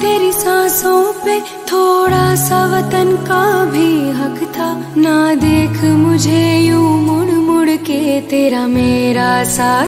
तेरी सांसों पे थोड़ा सा वतन का भी हक था। ना देख मुझे यूँ मुड़ मुड़ के तेरा मेरा साथ।